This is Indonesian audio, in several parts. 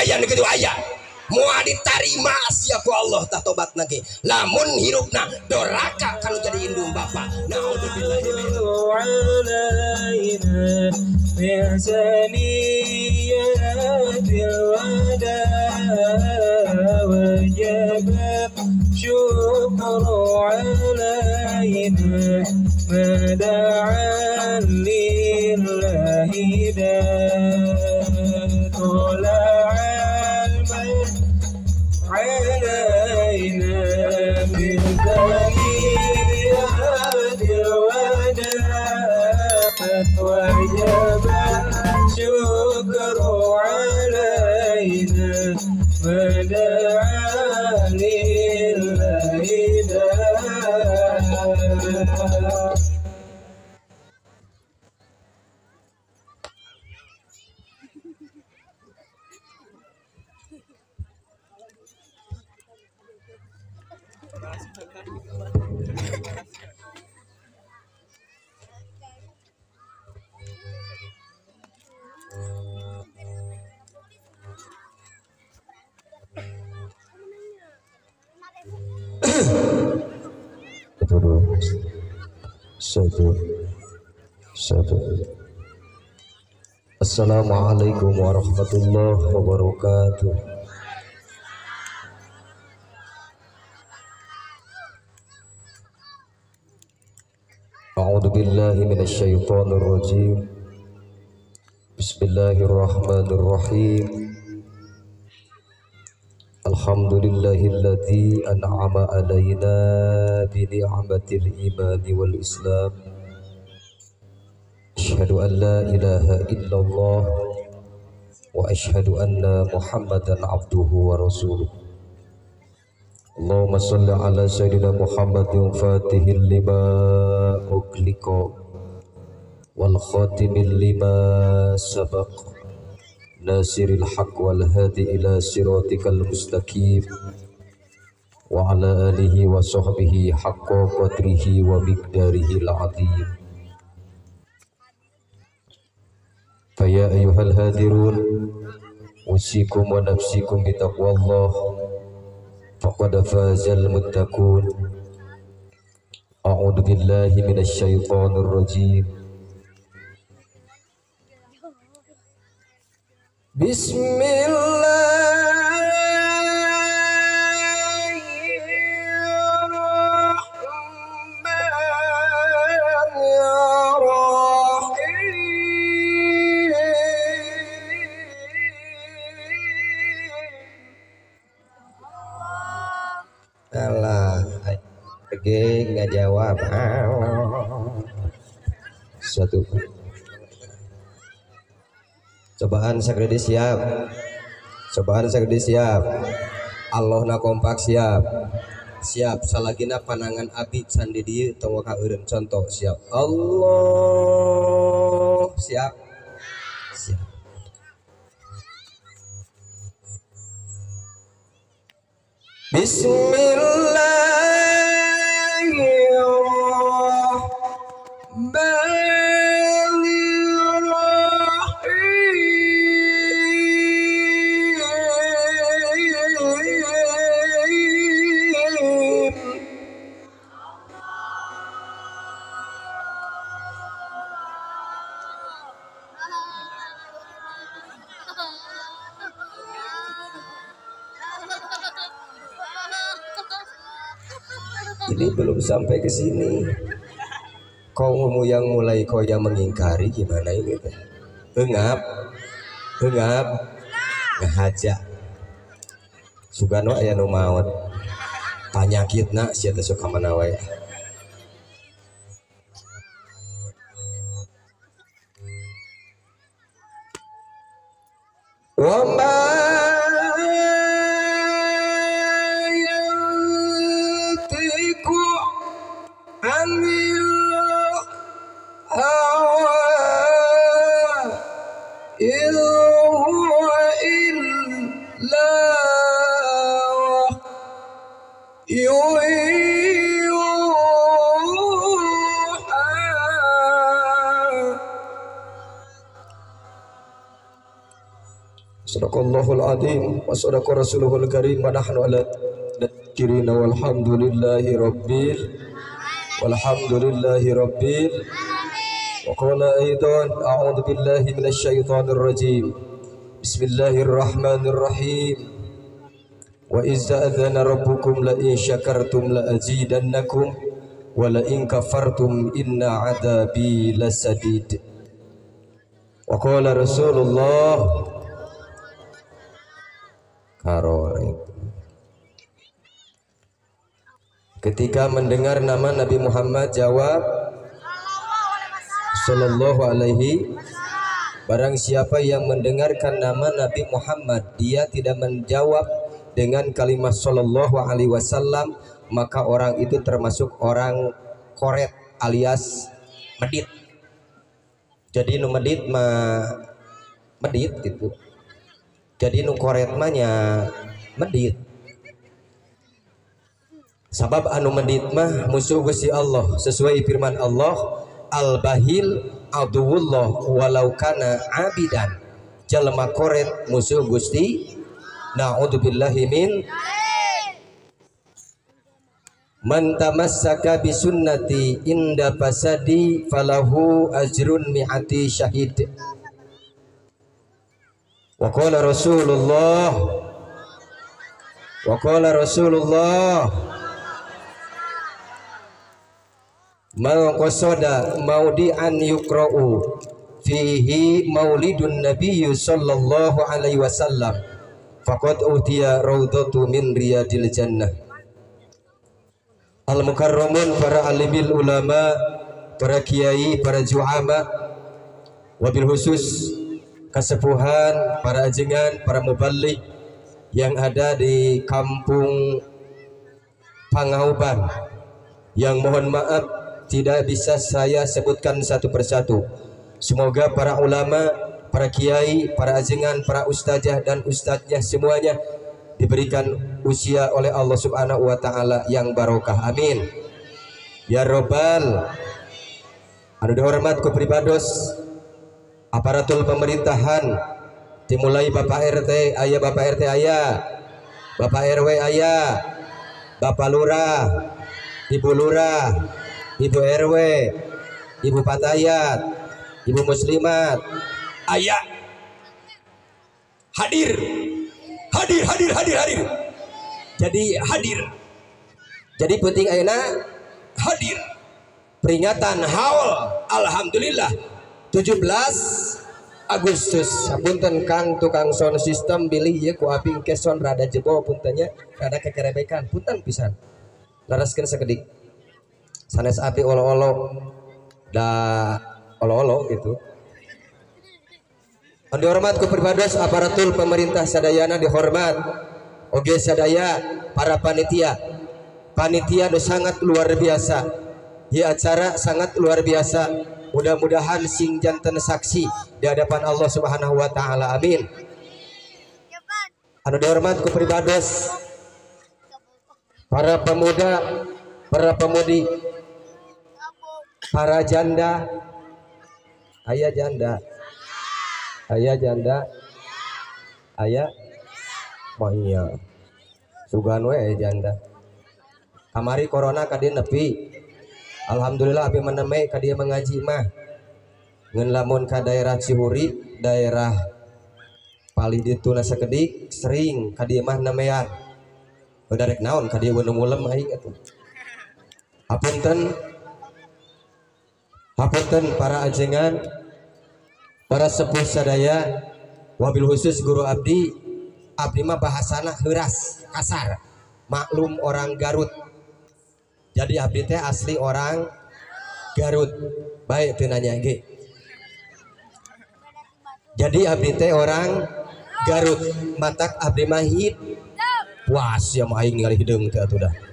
aya nu kitu aya moal ditarima sia ku Allah tah tobat nage lamun hirupna doraka kanu jadi indung bapa naudzubillahi min علينا من ثنيات الوداع وجب شكر علينا ما دعا لله داع Satu, satu, satu. Assalamualaikum warahmatullahi wabarakatuh. أعوذ بالله من الشيطان الرجيم بسم الله الرحمن الرحيم الحمد لله الذي أنعم علينا بنعمة الإيمان والإسلام أشهد أن لا إله إلا الله وأشهد أن محمدا عبده ورسوله اللهم صل على سيدنا محمد فاتح لما أغلق والخاتم لما سبق ناصر الحق والهادي إلى صراطك المستقيم. وعلى آله وصحبه حق قدره ومقداره العظيم. فيا أيها الهادرون أوصيكم ونفسكم بتقوى الله. فقد فاز المتقون. أعوذ بالله من الشيطان الرجيم. بسم الله الرحمن الرحيم alah lagi nggak jawab Satu cobaan sagredi siap. Cobaan sagredi siap. Allah na kompak siap. Siap salagina panangan abi sandi dieu tong ka eureun contoh siap. Allah siap. Siap. Bismillahirrahmanirrahim Ini belum sampai ke sini. Kaummu yang mulai kau yang mengingkari gimana ini teh? Hengap, hengap, ngahaja. Sugano aya nu maot. Panyakitna sia teh suka mana azim wa sadaqa rasuluhul karim wa nahnu ala dzikirina walhamdulillahi rabbil walhamdulillahi rabbil wa qala aidan a'udzu billahi minasy syaithanir rajim Bismillahirrahmanirrahim Wa izza adzana rabbukum la in syakartum la azidannakum wa la in kafartum inna adabi lasadid Wa qala Rasulullah Karore Ketika mendengar nama Nabi Muhammad jawab Sallallahu alaihi Barang siapa yang mendengarkan nama Nabi Muhammad Dia tidak menjawab dengan kalimat Sallallahu alaihi wasallam Maka orang itu termasuk orang koret alias medit. Jadi nu medit mah medit gitu. Jadi nu koret mah nya medit Sabab anu medit mah musuh Gusti Allah sesuai firman Allah al bahil aduwullah walau kana abidan. Jalma koret musuh Gusti naudzubillahi min Man tamassaka bi sunnati inda fasadi falahu ajrun mi'ati syahid. Wa Rasulullah Wa Rasulullah man qasada maudi'an yukra'u fihi maulidun nabiyyu sallallahu alaihi wasallam. Faqad utiya raudhatu min riyadil jannah. Al mukarramun para alimil ulama para kiai para juama wabil khusus kesepuhan para ajengan para muballigh yang ada di kampung Pangauban yang mohon maaf tidak bisa saya sebutkan satu persatu. Semoga para ulama, para kiai, para ajengan, para ustazah dan ustaznya semuanya diberikan usia oleh Allah Subhanahu wa taala yang barokah. Amin. Ya Robbal. Anu dihormat ku pribados aparatul pemerintahan dimulai Bapak RT, ayah Bapak RT ayah, Bapak RW ayah, Bapak Lurah, Ibu Lurah, Ibu RW, Ibu Patayat, Ibu Muslimat, ayah hadir, hadir, hadir, hadir, hadir. Jadi hadir. Jadi penting ayeuna hadir. Peringatan haul alhamdulillah 17 Agustus Sapunten Kang tukang sound system bilih ya ku abing keson rada jebo puntennya rada kekerebekan punten pisan laraskeun sakedik sanes api olo-olo. Da olo-olo gitu. Andi hormat ku pribados aparatur pemerintah sadayana dihormat. Oge sadaya para panitia. Panitia do sangat luar biasa. Ya acara sangat luar biasa. Mudah-mudahan sing jantan saksi di hadapan Allah Subhanahu wa taala. Amin. Anu dihormat para pemuda para pemudi para janda. Ayah janda. Ayah janda. Ayah. Oh iya. Sugan we janda. Kamari corona kadi nepi. Alhamdulillah abi meneme kadia mengaji mah. Ngen lamun ka daerah Cihuri daerah pali ditu nasa kedik sering kadia mah nemean. Bedarek naon kadia gunung mulem aing atuh. Hapunten Hapunten para ajengan para sepuh sadaya wabil khusus guru abdi abdi mah bahasana heuras kasar maklum orang Garut. Jadi abdi teh asli orang Garut. Baik teu nanya ge. Jadi abdi teh orang Garut. Matak abdi mah hid ya mah aing ningali hideung teh atuh dah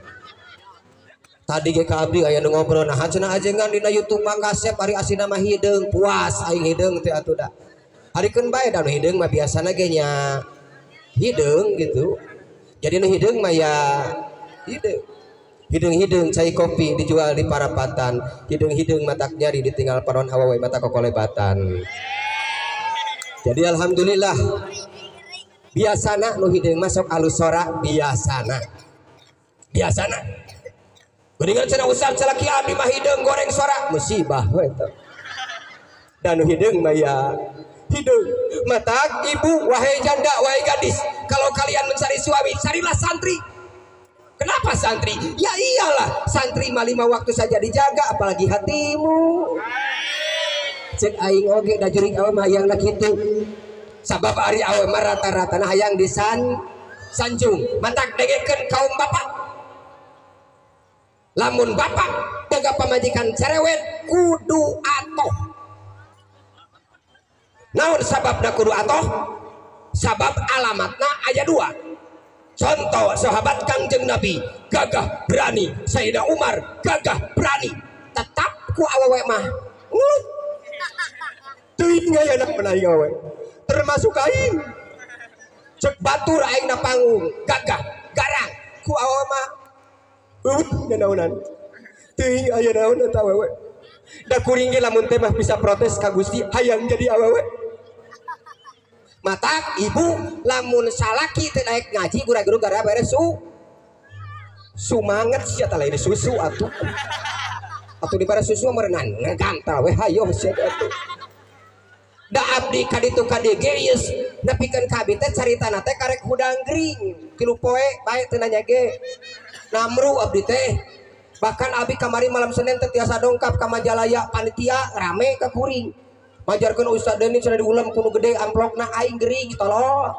tadi ge ka abdi aya nu ngobrol nah cenah ajengan dina YouTube mah kasep ari asina mah puas aing hideung teh atuh dah. Harikeun bae da nu mah biasana ge nya hideung gitu. Jadi nu hideung mah ya hideung hidung-hidung cai kopi dijual di parapatan. Hidung-hidung matak nyari ditinggal paron awawe mata kokolebatan. Jadi alhamdulillah biasana nu hideung masuk alus sora biasana. Biasana Mendingan cenah usap celaki abdi mah goreng sora musibah we eta. Dan nu hideung mah ya hideung mata ibu wahai janda wahai gadis kalau kalian mencari suami carilah santri Kenapa santri? Ya iyalah, santri mah lima waktu saja dijaga, apalagi hatimu. Cek aing oge da jurig awe mah hayang kitu. Sabab ari awe mah rata-rata nah hayang disan sanjung. Mantak degekeun kaum bapak. Lamun bapak boga pamajikan cerewet kudu atoh. Naon sababna kudu atoh? Sabab alamatna aya dua. Contoh sahabat kangjeng Nabi gagah berani. Sayyidah Umar gagah berani. Tetap ku awewe mah. Ngulut teuing aya na aing awewe. Termasuk aing. Cek batur aing na panggung gagah garang. Ku awewe mah eueuh nanaunan teuing aya naon eta awewe da kuring ge lamun teh mah bisa protes ka Gusti hayang jadi awewe mata ibu lamun salaki teh ngaji gura-guru gara beres su. Sumanget sia tah lain susu atuh. Atuh di bara susu merenang ngaganta we hayo sia atuh. Da abdi kaditu kadi geus nepikeun ka abdi teh karek hudang gering. Tilu poe bae teu nanya ge namru abdi teh. Bahkan abdi kamari malam Senin teh tiasa dongkap ka Majalaya panitia rame ka kuring. Majarkan Ustaz Deni sudah diulam kudu gede amplop nah aing gering tolong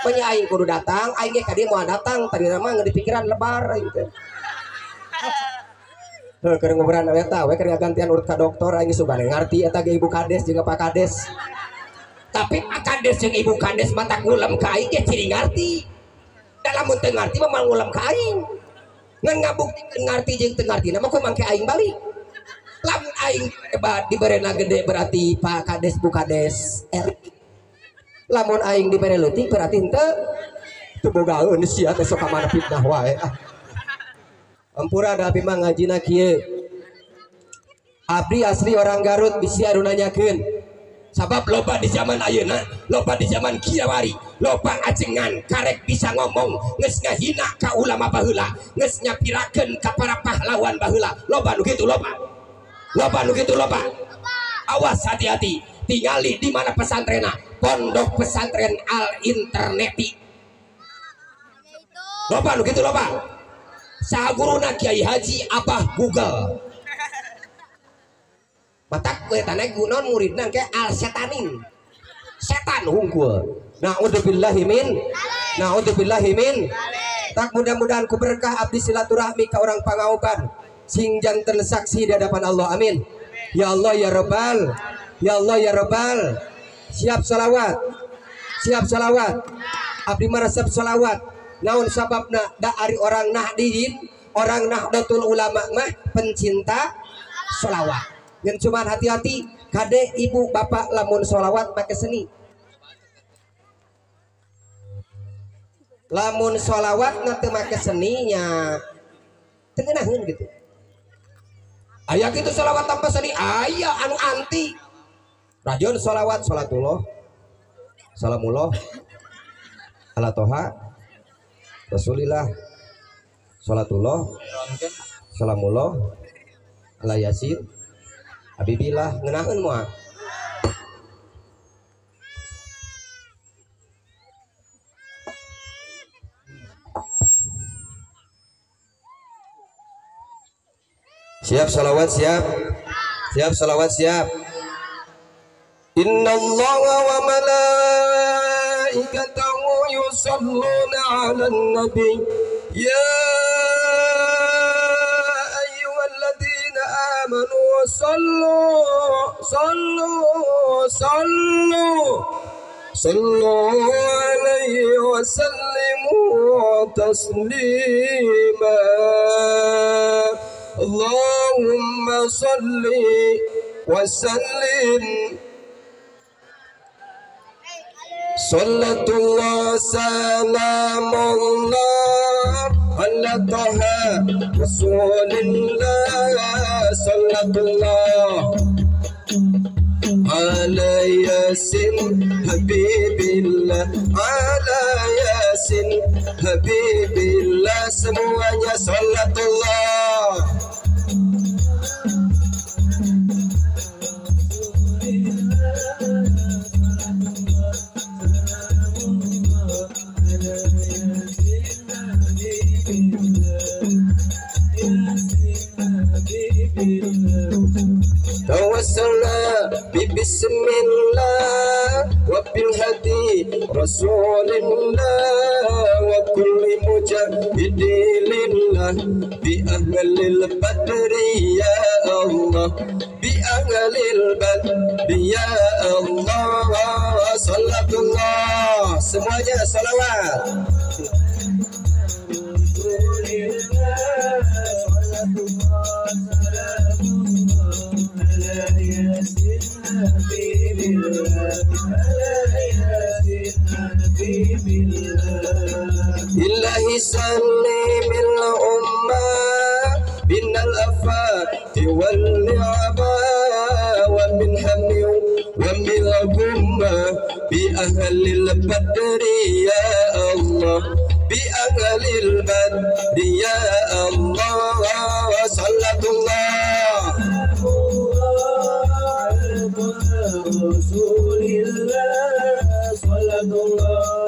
Penya aing kudu datang aing ge kadi mau datang tadi nama nggak pikiran lebar aing teh. Heuh keur ngobrol eta we keur gantian urut ka dokter aing suka ngarti eta ge ibu kades jeung Pak Kades. Tapi Pak Kades jeung ibu kades mata ngulam ka aing ge ciri ngarti. Dalam teu ngarti mah ngulam ka aing ngan ngabuktikeun ngarti jeung teu mah kudu mangke aing balik. Lamun aing hebat diberena gede berarti Pak Kades Bu Kades erik lamun aing dibere leutik berarti henteu teu bogaeun sia teh sok mana fitnah wae. Ah. Ampura da abdi mah ngajina kieu abdi asli orang Garut bisi anu nanyakeun sabab loba di zaman ayeuna loba di zaman kiamari loba ajengan karek bisa ngomong geus ngahina ka ulama baheula geus nyapirakeun ka para pahlawan baheula. Loba nu kitu loba. Loba nu gitu loba. Awas hati-hati. Tinggali di mana pesantrenna? Pondok pesantren al interneti loba nu gitu loba. Saguruna kiai haji abah google matak gue tanah gunon muridna ke al setanin setan hungkul. Na'udzubillahi min. Na'udzubillahi min. Tak mudah-mudahan ku berkah abdi silaturahmi ke orang pangauban. Sing jantan saksi di hadapan Allah amin. Ya Allah ya Rabbal. Ya Allah ya Rabbal. Siap salawat. Siap salawat. Abdi meresep salawat. Naon sababna da ari orang nahdiyin orang nahdlatul ulama mah pencinta salawat dan cuman hati-hati kade ibu bapak lamun salawat make seni. Lamun salawat nanti make seninya. Tengenahin gitu. Ayah itu sholawat tanpa seni. Ayah anu anti. Rajon sholawat sholatullah. Salamullah. Ala toha rasulillah. Sholatullah. Salamullah. Ala yasin habibillah ngenahan mua Siap salawat siap. Siap salawat siap. Inna Allah wa malaikatahu yusalluna 'alan nabi. Ya sallu sallu sallu صلوا عليه وسلموا تسليما. اللهم صل وسلم. صلاة الله سلام الله. على طه رسول الله صلاة الله على ياسين حبيب الله على ياسين حبيب الله semuanya salatullah توسلنا ببسم الله وبالهدي رسول الله وكل مجاهد لله بأهل البدر يا الله بأهل البدر يا الله صلى الله semuanya salawat إلهي سلم الأمة من الآفات والنعماء ومن هم ومن غمة بأهل البدر يا الله بأهل البدر يا الله صلى الله رسول الله صلى الله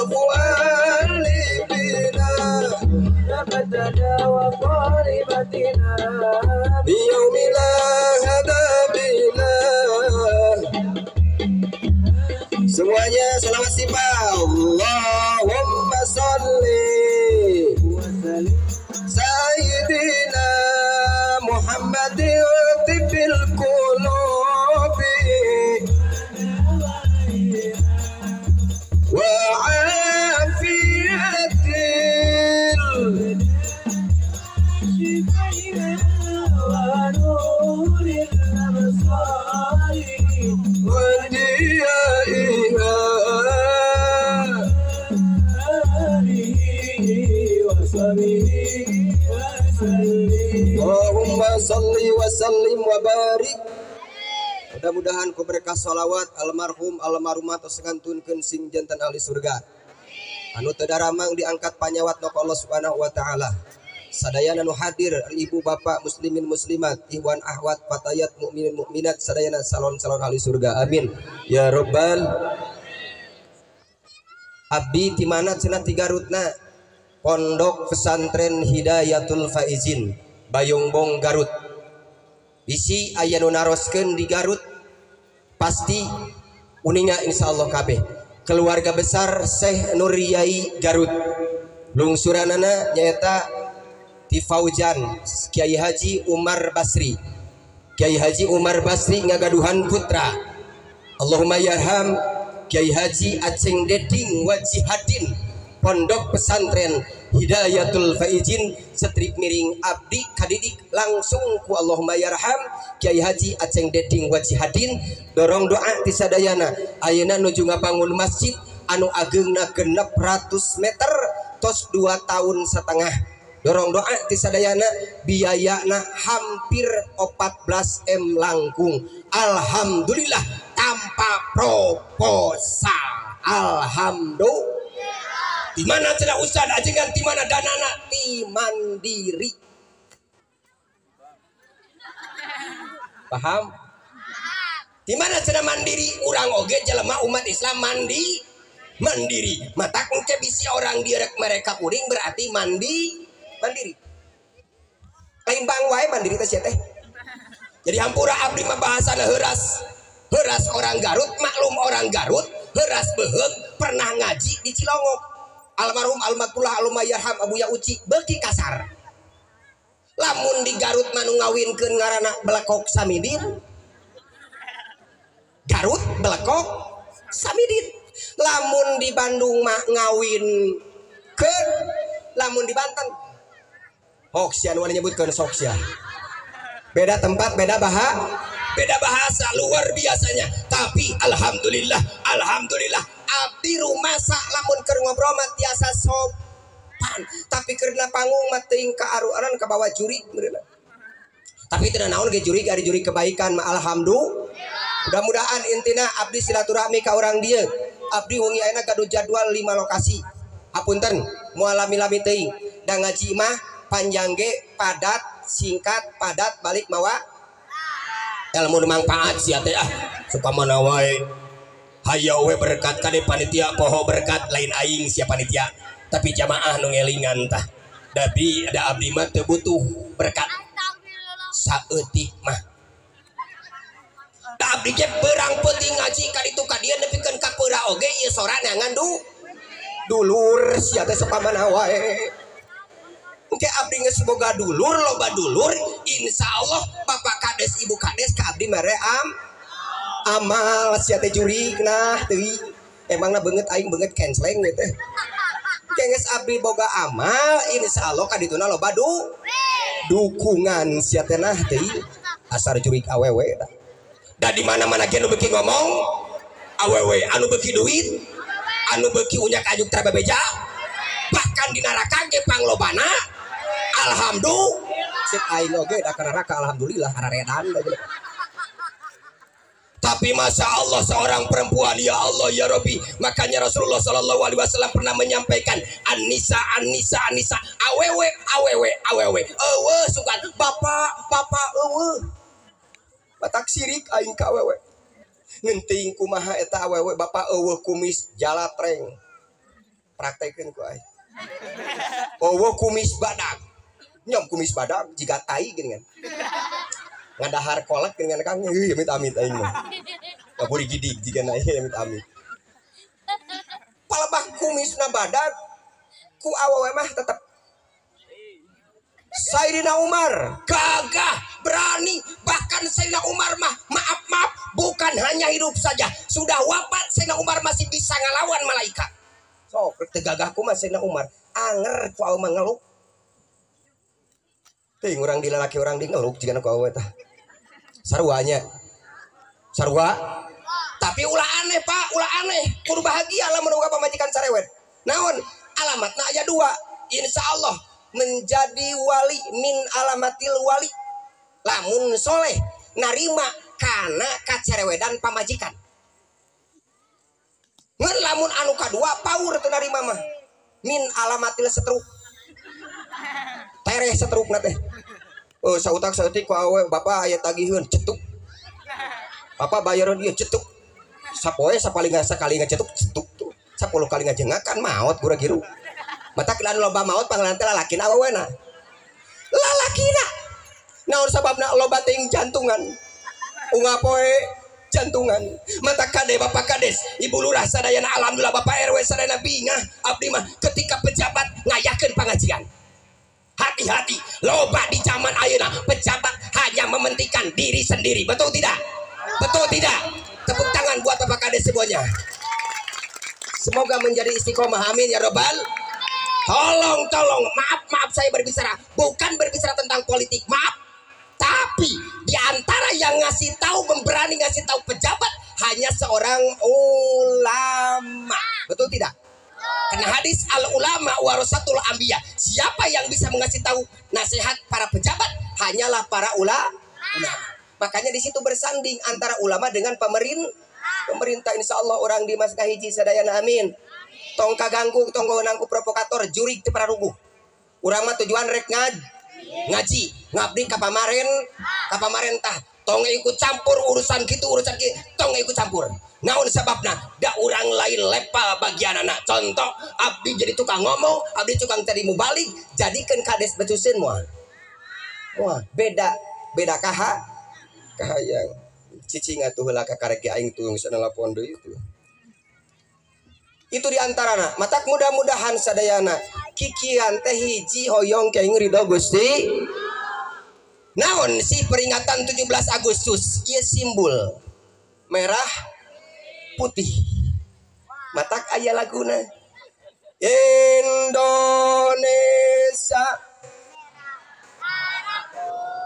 وفؤاد بنا وأبتنا وقاربتنا بيوم لا هدى بنا Semuanya selawat sifat Allahumma Barik Mudah-mudahan ku berkah salawat almarhum almarhumah tos ngantunkeun sing jantan ahli surga. Anu teu daramang diangkat panyawat na Allah Subhanahu wa taala. Sadayana nu hadir ibu bapak muslimin muslimat, ihwan ahwat fatayat mukminin mukminat sadayana salon-salon ahli surga. Amin. Ya rabbal Abdi di mana cenah tiga rutna Pondok Pesantren Hidayatul Faizin Bayongbong Garut Isi aya nu di Garut pasti uninga insyaallah kabeh. Keluarga besar Syekh Nuriyai Garut. Lungsuranana nyaeta ti Faujan Kiai Haji Umar Basri. Kiai Haji Umar Basri ngagaduhan putra. Allahumma yarham Kiai Haji Aceng Deding Wajihadin Pondok Pesantren Hidayatul Faizin Setrip Miring Abdi Kadidik langsung ku Allahumma yarham Kiai Haji Aceng Deding Wajihadin dorong doa ti sadayana. Ayeuna nuju ngabangun masjid anu ageungna genep ratus meter tos dua tahun setengah. Dorong doa ti sadayana biayana hampir 14 M langkung. Alhamdulillah tanpa proposal. Alhamdulillah di mana cenah ustad ajengan di mana? Danana di mandiri. Paham? Di mana cenah mandiri? Urang oge jelema umat Islam mandi. Mandiri. Mata engke bisi orang direk mereka kuring berarti mandi. Mandiri. Lain bang wae mandiri teh teh? Jadi hampura abdi mah bahasana heuras. Heuras orang Garut maklum orang Garut heuras beheung pernah ngaji di Cilongok almarhum almatullah alumayarham Abu Uci beuki kasar. Lamun di Garut manu ngawinkeun ngaranna belakok samidin. Garut belekok samidit lamun di Bandung mah ngawin ke lamun di Banten. Hoax ya nu nyebutkeun hoax ya beda tempat beda bahasa beda bahasa luar biasanya. Tapi alhamdulillah alhamdulillah abdi rumah sak lamun keur ngobrol tiasa sopan. Tapi karena panggung mah teuing ka aru-aran ka bawa juri. Tapi tidak naon ge juri ari juri kebaikan mah. Alhamdulillah. Mudah-mudahan intina abdi silaturahmi ka orang dia abdi wengi ayeuna gaduh jadwal lima lokasi. Hapunten moal lami-lami teuing. Da ngaji mah panjang ge padat singkat padat balik mawa. Ilmu manfaat sia teh ah. Suka mana wae hayo we berkat kade panitia poho berkat lain aing sia panitia. Tapi jamaah nu ngelingan tah. Tapi ada abdi mah butuh berkat. Saeutik mah. Abdi ge berang penting ngaji ka ditu ka dieu nepikeun ka peura oge ieu sorangan du dulur sia teh sapamana wae Oke abdi geus boga dulur loba dulur insya Allah bapak kades ibu kades ka abdi mere am amal sia teh jurig nah teuing emangna beungeut aing beungeut canceling gitu Kenges abdi boga amal insya Allah kadituna loba du dukungan sia teh nah teuing asar jurig awewe da. Di mana-mana ge beuki ngomong awewe anu beuki duit anu beuki unyak ajuk trabebeja bahkan di neraka ge panglobana alhamdulillah sip aing oge da ka neraka alhamdulillah hararedan da gitu. Tapi masa Allah seorang perempuan ya Allah ya Rabbi. Makanya Rasulullah Shallallahu Alaihi Wasallam pernah menyampaikan Anissa Anissa Anissa awewe awewe awewe. Ewe sukan bapak bapak ewe. Batak sirik aing ka awewe. Ngenting kumaha eta awewe bapak ewe kumis jalatreng praktekeun ku aing. Kumis badak. Nyom kumis badak jika tai gini kan ngadahar kolak dengan kang heuh amit amit aing mah. Kaburi gidig jika naik amit amit. Palebah kumisna badak ku awewe mah tetep. Sayyidina Umar gagah berani bahkan Sayyidina Umar mah maaf maaf bukan hanya hidup saja. Sudah wafat Sayyidina Umar masih bisa ngelawan malaikat. So tegagahku mah Sayyidina Umar. Anger ku awewe ngeluk Ting orang di lalaki orang di ngeluk jika aku awewe tah sarwanya. Sarwa? Tapi ulah aneh pak. Ulah aneh. Kudu bahagia lah menunggu pemajikan sarewet naon? Alamatna aya dua. Insya Allah menjadi wali min alamatil wali. Lamun soleh narima karena kacerewedan pamajikan. Ngan lamun anu kadua paur teu narima mah. Min alamatil setruk. Tereh setruk teh oh sautak sautik ku awe bapak aya tagiheun cetuk. Bapak bayaran dia cetuk. Sapoe sapaling sekali ngecetuk cetuk tuh sapuluh kali ngajengakan maot gura giru. Mata kilan loba maot panggilan teh lalakina awewena lalakina naon sababna loba ting jantungan? Ungapoe jantungan. Mata kade bapak kades ibu lurah sadayana alhamdulillah bapak RW sadayana bingah abdi mah ketika pejabat ngayakeun pengajian hati-hati. Loba di zaman ayeuna pejabat hanya mementingkan diri sendiri. Betul tidak? Betul tidak? Tepuk tangan buat bapak kades semuanya. Semoga menjadi istiqomah. Amin ya robbal tolong tolong. Maaf maaf saya berbicara. Bukan berbicara tentang politik. Maaf. Tapi di antara yang ngasih tahu memberani ngasih tahu pejabat hanya seorang ulama. Betul tidak karena hadis al ulama warasatul ambia siapa yang bisa mengasih tahu nasihat para pejabat? Hanyalah para ula- ulama. Makanya di situ bersanding antara ulama dengan pemerintah pemerintah. Insya Allah orang di mas kahiji sadayana amin. Tong kaganggu tong nangku provokator jurig teu ruguh urang mah tujuan rek ngaj ngaji ngabdi ka pamaren ka pamarentah tong ikut campur urusan gitu urusan gitu tong ikut campur naon sebabna? Da urang lain lepa bagian anak. Contoh abdi jadi tukang ngomong abdi tukang tadi balik jadikan kades becusin moal wah beda beda kaha. Kahayang cicing atuh heula ka karek aing tuh geus nelpon deui itu. Itu diantarana matak mudah-mudahan sadayana kikian teh hiji hoyong kayak ridho gusti. Naon? Si peringatan 17 Agustus. Ieu simbol merah putih. Matak aya laguna. Indonesia.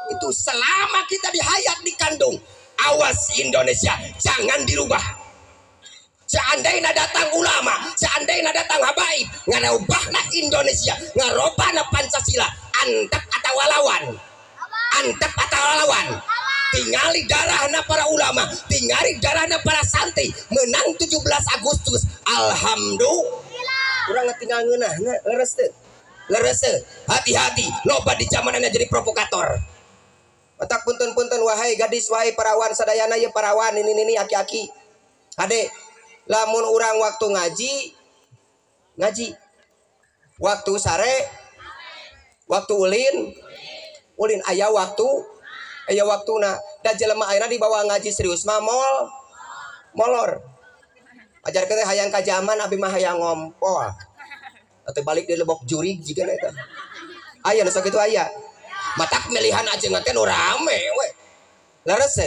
Itu selama kita di hayat di kandung awas Indonesia jangan dirubah. Seandainya datang ulama seandainya datang habaib ngarobahna Indonesia ngarobahna Pancasila antep atau lawan. Antep atau lawan tingali darahna para ulama tingali darahna para santri. Menang 17 Agustus. Alhamdulillah. Kurang tinggal ngeunah leres teu leres hati-hati. Loba di zamanana jadi provokator. Matak punten-punten wahai gadis wahai perawan sadayana ya perawan ini ini aki-aki. Ade lamun orang waktu ngaji ngaji. Waktu sare waktu ulin ulin. Ayah waktu ayah waktu na dan jelema akhirnya dibawa ngaji serius mamol molor. Ajar kita hayang kajaman abi mah hayang ngompol. Atau balik di lebok juri jika itu ayah nusa gitu ayah matak melihan aja ngaten rame we. Leres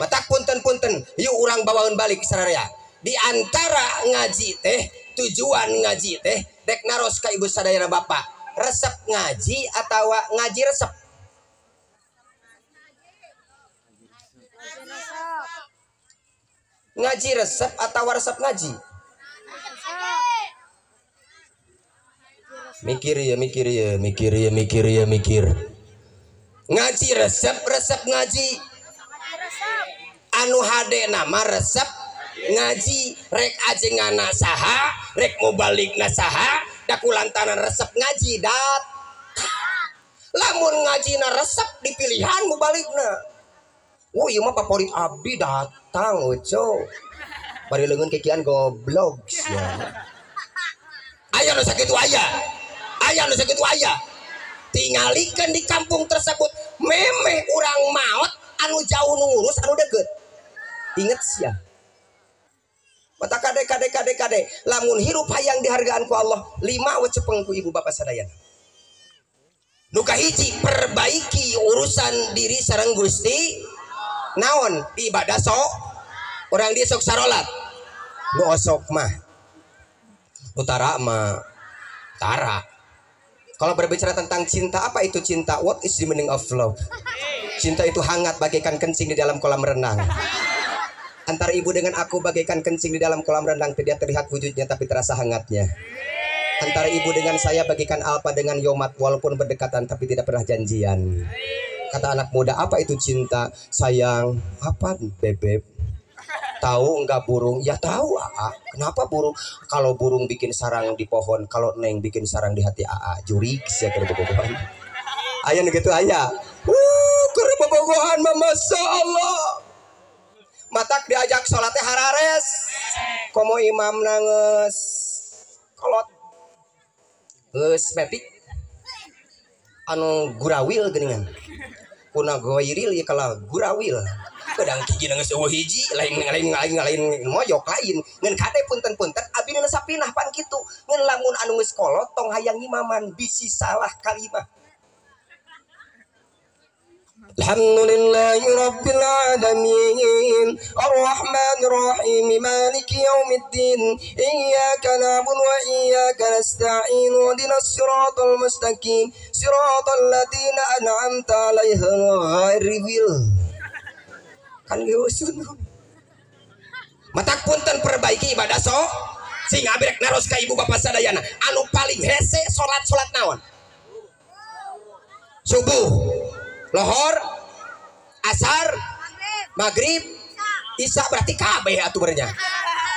matak punten punten yuk orang bawaun balik sararea di antara ngaji teh tujuan ngaji teh dek naros ka ibu sadayana bapak. Resep ngaji atau ngaji resep ngaji resep atau resep ngaji? Mikir ya mikir ya mikir ya mikir ya mikir. Ngaji resep resep ngaji. Anu hade nama resep ngaji. Rek ajengana saha rek mau balik nasaha dakulantanan resep ngaji dat. Lamun ngaji na resep dipilihan mau balik na. Oh iya mah favorit abdi datang uco bari leungeun kekian goblok. Ya. Aya nu sakitu aya aya nu sakitu aya tingalikeun di kampung tersebut. Memeh urang maot anu jauh ngurus anu deket. Inget sia. Mata kade kade kade kade. Lamun hirup hayang dihargaan ku Allah lima wacepeng ku ibu bapak sadayana. Nuka hiji perbaiki urusan diri sarang Gusti naon? Di ibadah sok orang dia sok sarolat. Nu osok mah. Utara mah. Utara kalau berbicara tentang cinta apa itu cinta? What is the meaning of love? Cinta itu hangat bagaikan kencing di dalam kolam renang. Antara ibu dengan aku bagaikan kencing di dalam kolam renang. Tidak terlihat wujudnya tapi terasa hangatnya. Antara ibu dengan saya bagaikan alpa dengan yomat walaupun berdekatan tapi tidak pernah janjian kata anak muda apa itu cinta? Sayang. Apa bebek? Tahu enggak burung? Ya tahu aa. Kenapa burung? Kalau burung bikin sarang di pohon kalau neng bikin sarang di hati aa. Jurik sih kerbobogohan ayah gitu ayah uh kerbobogohan mama. Allah. Matak diajak sholatnya harares. Komo imam nangis. Kolot. Geus metik anu gurawil geningan kuna goiril ya kalau gurawil. Pedang kiji nangis eueuh hiji lain lain lain lain moyok lain. Ngan kade punten punten abi nu sapinah pan kitu ngan lamun anu geus kolot tong hayang imaman bisi salah kalimah الحمد لله رب العالمين الرحمن الرحيم مالك يوم الدين إياك نعبد وإياك نستعين واهدنا الصراط المستقيم صراط الذين أنعمت عليهم غير الضالين kan diusun matak punten perbaiki ibadah so sing abrek naros ka ibu bapak sadayana anu paling hese salat salat naon subuh lohor asar maghrib. Isya. Berarti kabeh aturannya?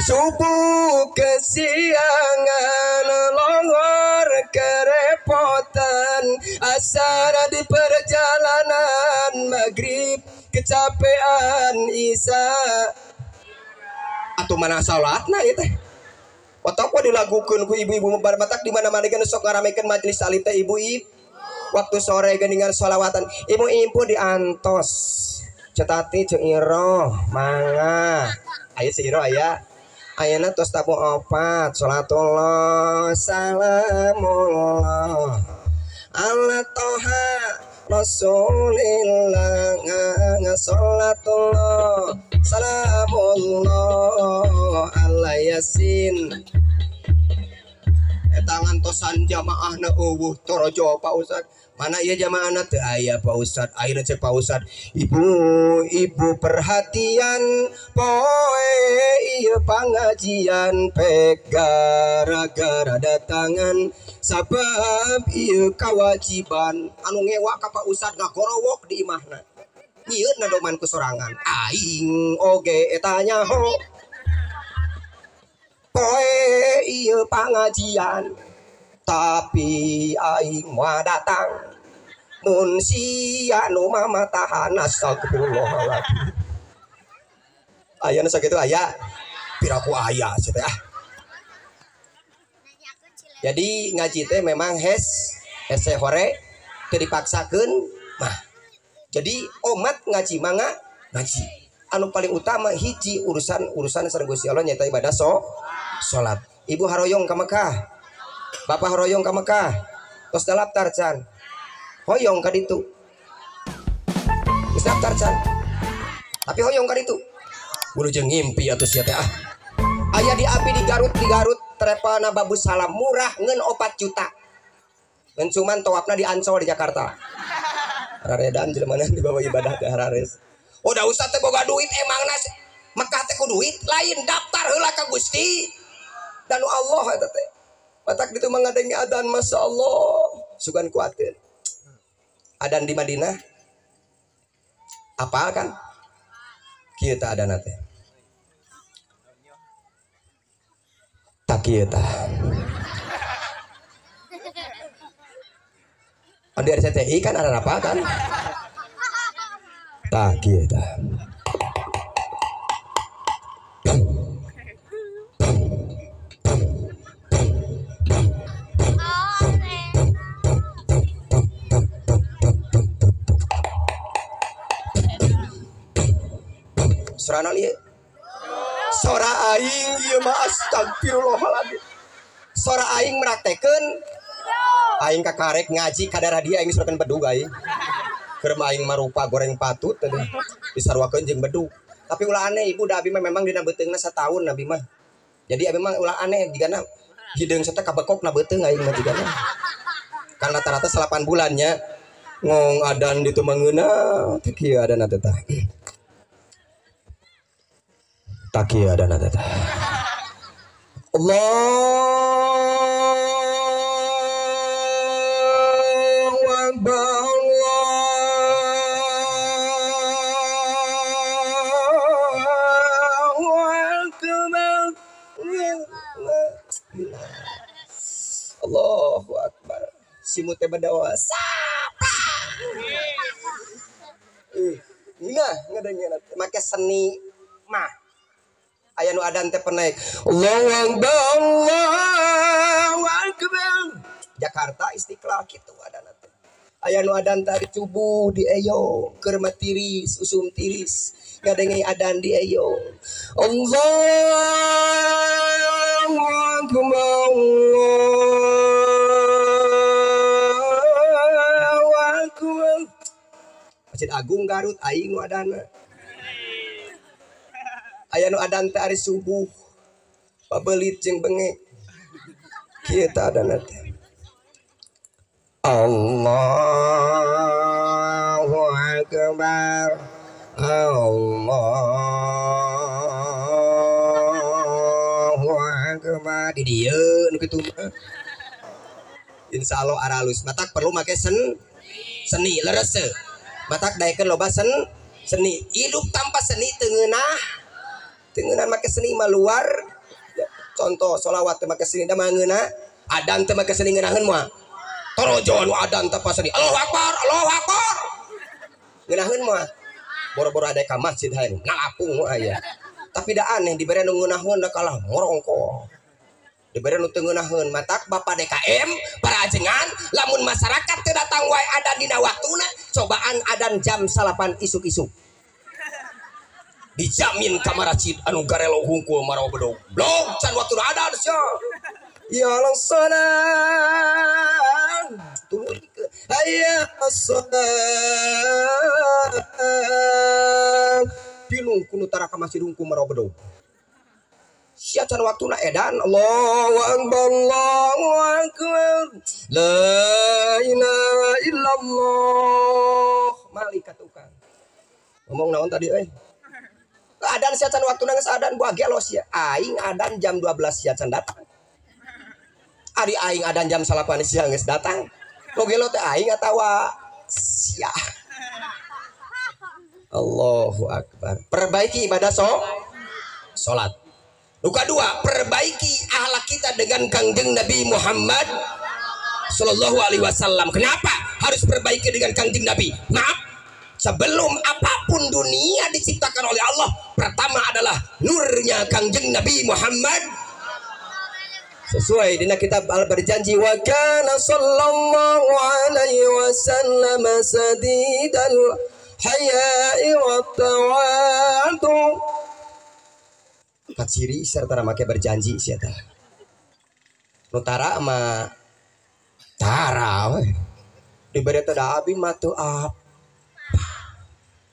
Subuh kesiangan lohor kerepotan. Asar di perjalanan maghrib kecapean isya. Atau mana salatna itu Waktu aku dilakukan ku ibu-ibu matak di mana mana kan sok ngaramekan majelis alita ibu-ibu waktu sore geningan solawatan ibu ibu diantos. Cetati ceiro manga. Ayo seiro ayah ayana tos tabu opat sholatullah salamullah ala toha rasulillah nga sholatullah Salamullah ala yasin. Eh, tangan tosan jamaah na uwuh torojo Pak Ustad mana iya jamaah na teu aya Pak Ustad. Ayeuna cek Pak Ustad. Ibu ibu perhatian. Poe iya pangajian pek gara-gara datangan. Sabab iya kewajiban anu ngewa ka Pak Ustad ngagorowok di imahna Nyieun na kesorangan. Aing oge eta nyaho poe iya pangajian tapi aing mau datang. Mun sia nu mama tahan astagfirullahaladzim. Aya nu sakitu aya piraku aya sih ah. Jadi ngaji teh memang hes hese hore teu dipaksakeun mah. Jadi omat ngaji manga ngaji. Anu paling utama hiji urusan urusan sareng Gusti Allah nyata ibadah so salat ibu haroyong ka Mekah bapak haroyong ka Mekah. Tos daftar can hoyong ka ditu. Daftar can tapi hoyong ka ditu. Bulu jeung ngimpi atuh sia teh ah. Aya di api di Garut di Garut trepana babu salam murah ngen 4 juta. Ngen cuman tawafna di Ancol di Jakarta. Raredan jelema di bawah ibadah ke Harares udah usah teh boga duit emang nas. Mekah teh ku duit lain daftar heula ka Gusti. Dan Allah eta teh matak ditu mangadengi adan Masya Allah. Sugan kuatir. Adan di Madinah. Apa kan? Teh adan teh tak Oh, di RCTI kan ada apa kan? Tak kieu Serana lieu. Sora aing ieu mah astagfirullahaladzim. Sora aing meraktekeun aing kakarek ngaji kadara dia aing surakan bedug aing. Keur aing marupa goreng patut tadi. Disarwakeun jeung bedug. Tapi ulah aneh ibu da abi mah memang dina beuteungna setahun nabi mah. Jadi abi mah ulah aneh digana hideung teh kabekok na beuteung aing mah digana. Kan rata-rata 8 bulannya ngong adan di tumangeuna teh kieu adan teh tah. Tak kieu adan teh tah. Allahu Akbar Allahu Akbar Allahu Akbar Simu teh badawa Sapa Eh, Nina ngadengin make seni mah aya nu adan teh penaik. Allahu Akbar. Akbar Jakarta Istiqlal gitu adan teh. Aya nu adan tadi cubu di eyo keur mah tiris usum tiris. Ngadengi adan di eyo. Allahu Akbar. Masjid Agung Garut aing nu adana aya nu adan teh ari subuh. Pabelit jeung bengek kieu teh adana teh. Allahu akbar. Allahu akbar. Di dieu nu kitu Insya Allah aralus matak perlu make sen seni leres teu. matak daekeun loba sen seni. Hidup tanpa seni tengenah tengenah make seni mah luar. Contoh solawat teu make seni da mangeuna adan teu make seni ngeunaheun moal torojo nu adan teu pas seni. Allahu akbar Allahu akbar. Ngeunaheun moal boro-boro ada ka masjid hayu ngalapung mah aya tapi da aneh dibere nu ngeunaheun da kalah morongko diberi nu teu ngeunaheun matak bapak DKM para ajengan lamun masyarakat teu datang wae adan dina waktuna cobaan adan jam salapan isuk-isuk dijamin kamaracid anu garelo hungkul marau bedog blog can waktu adan sia. Ya salam turun ke ayah salam pilu jeng kuno tara ka masjid hungkul marobedo sia can waktu na edan. Allahu akbar Allahu akbar. La ilaha illallah. Malaikat tukang. Ngomong naon tadi euy adan sia can waktu nangis adan gua gelos ya aing adan jam 12 sia can datang. Ari aing adan jam salapan siang geus datang. Lo gelo teh aing atawa sia. Allahu akbar. Perbaiki ibadah so salat Luka dua, perbaiki ahlak kita dengan kangjeng Nabi Muhammad Sallallahu Alaihi Wasallam. Kenapa harus perbaiki dengan kangjeng Nabi? Maaf, sebelum apa pun dunia diciptakan oleh Allah, pertama adalah nurnya kangjeng Nabi Muhammad sesuai dengan kitab al berjanji wa kana sallallahu alaihi wasallam sadidal haya'i wa tawadu Kat ciri serta make berjanji sia teh. Nu tara. Diberi teh da abi mah teu apa.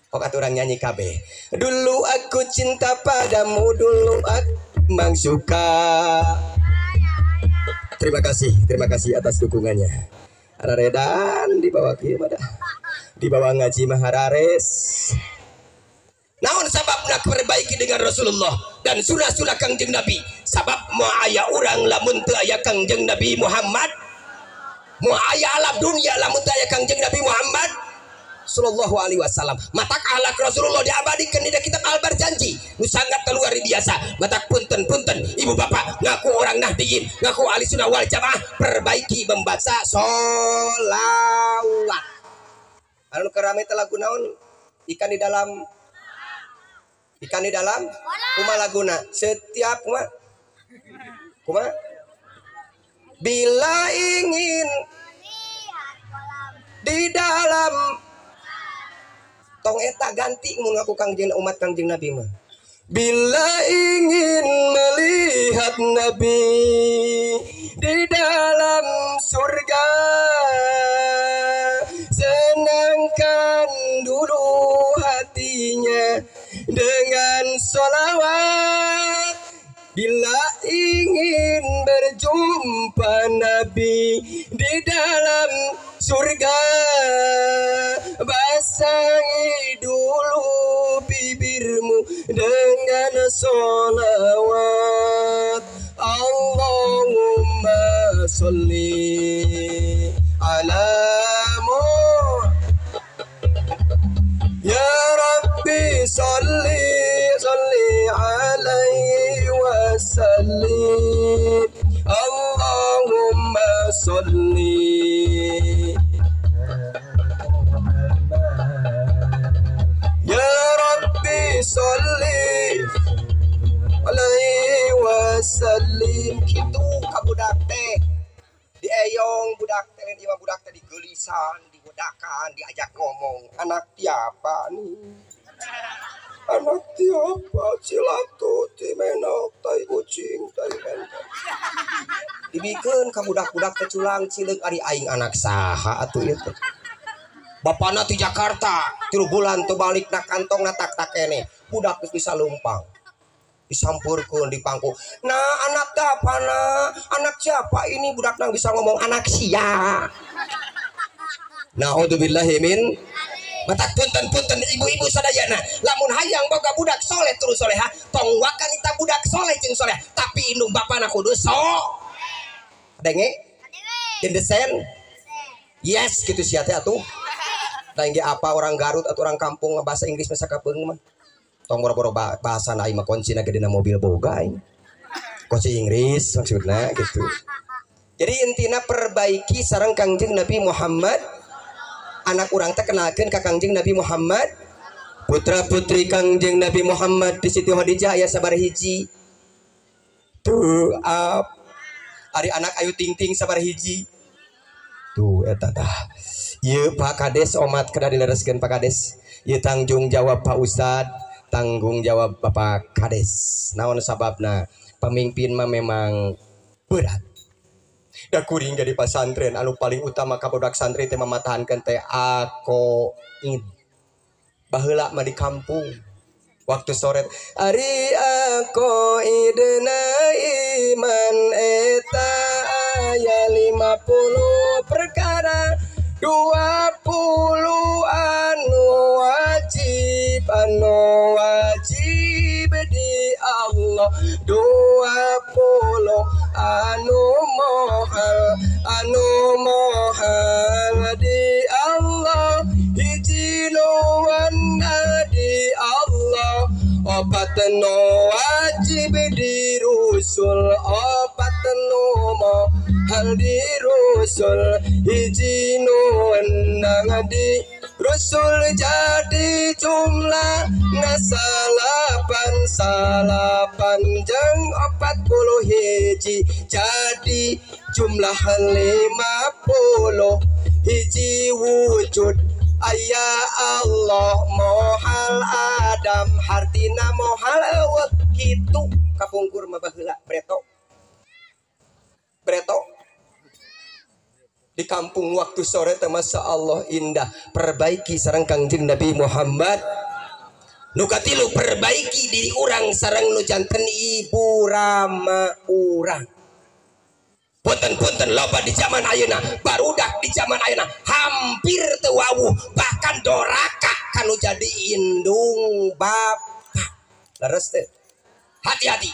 Kok aturan nyanyi kabeh. Dulu aku cinta padamu, dulu aku memang suka. Terima kasih, terima kasih atas dukungannya. Araredan di bawah kieu mah dah. Di bawah ngaji Maharares. Naon sabab nak perbaiki dengan Rasulullah dan surah-surah kangjeng Nabi. Sabab mau aya orang lamun teu aya kangjeng Nabi Muhammad. Mau aya alam dunia lamun teu aya kangjeng Nabi Muhammad sallallahu alaihi wasallam. Matak ahlak Rasulullah diabadikan di kitab al berjanji. Nu sangat luar biasa. Matak punten punten ibu bapak ngaku orang Nahdiyin, ngaku ahli sunnah wal jamaah perbaiki membaca solawat. Anu kerame teh lagu naon? Ikan di dalam ikan di dalam kuma laguna setiap kuma kuma bila ingin di dalam tong eta ganti mun ngaku kangjeng umat kangjeng nabi mah. Bila ingin melihat nabi di dalam surga senangkan dulu hatinya dengan solawat Bila ingin berjumpa Nabi di dalam surga Basahi dulu bibirmu dengan solawat Allahumma salli ala Muhammad يا ربي صلي صلي عليه وسلم اللهم Salli Alaihi wasallim. Gitu ke budak teh. Di eyong budak teh Di budak teh digelisan Digodakan Diajak ngomong. Anak tiapa nih? Anak tiapa? Cilatu Timenok Tai kucing Tai benteng. Dibikin ke budak-budak keculang Cilik Ari aing anak saha Atuh itu teh Bapakna di Jakarta tilu bulan tuh balik na kantong na tak tak kene. Budak bisa lumpang. Disampurkan di pangku. Nah anak apa na anak siapa ini? Budak nang bisa ngomong anak sia. Naudzubillahi min Matak punten punten ibu-ibu sadayana lamun hayang boga budak soleh terus soleha tong wakan ita budak soleh jeung soleh. Tapi indung bapana kudu so denge indesen yes gitu sia teh atuh da engge apa orang Garut atau orang kampung bahasa Inggris masa kapeung mah? Tong boro-boro ba- bahasa na imah kunci na gede mobil boga aing kunci Inggris maksudnya gitu. Jadi intinya perbaiki sarang kangjeng Nabi Muhammad. Anak orang teh kenalkeun ka kangjeng Nabi Muhammad. Putra putri kangjeng Nabi Muhammad di Siti Khadijah aya sabar hiji. Tuh up ari anak ayu ting ting sabar hiji. Tuh eta tah Ieu Pak Kades omat kada dilereskeun Pak Kades. Ieu tanggung jawab Pak Ustad tanggung jawab Bapak Kades. Naon sababna? Pemimpin mah memang berat. Da kuring jadi pasantren anu paling utama ka budak santri teh mamatahankeun teh ako in baheula mah di kampung. Waktu sore Ari aku idena iman eta aya 50 perkara 20 anu wajib anu wajib di Allah. 20 anu mohal anu mohal di Allah. Hiji nu di Allah. Opat nu wajib di rusul opat nu mohal di rusul hiji nu wenang di Rasul jadi jumlah ngasalapan salapan jeng empat puluh hiji jadi jumlah lima puluh hiji wujud. Ayah Allah mohal Adam hartina mohal awak gitu. Kapungkur mah baheula breto breto di kampung waktu sore teh Masya Allah indah. Perbaiki sarang kangjeng Nabi Muhammad. Nukatilu perbaiki diri orang sarang nu janten ibu rama urang. Punten-punten loba di zaman ayeuna barudak di zaman ayeuna hampir tewawu bahkan doraka kanu jadi indung bapak leres hati-hati.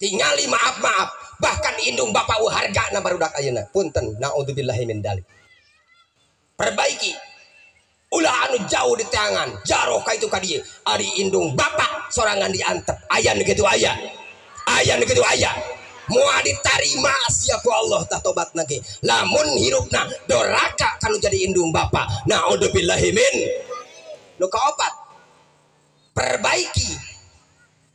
Tingali maaf-maaf bahkan indung bapak harga na barudak ayeuna punten naudzubillahi min dalik. Perbaiki. Ulah anu jauh di tangan. Jaro ka itu ari indung bapak sorangan diantep aya nu kitu aya aya nu kitu aya mua diterima siapa Allah tak tobat lagi lamun hirupna doraka kalau jadi indung bapak. Naudzubillahi min. Nu kaopat perbaiki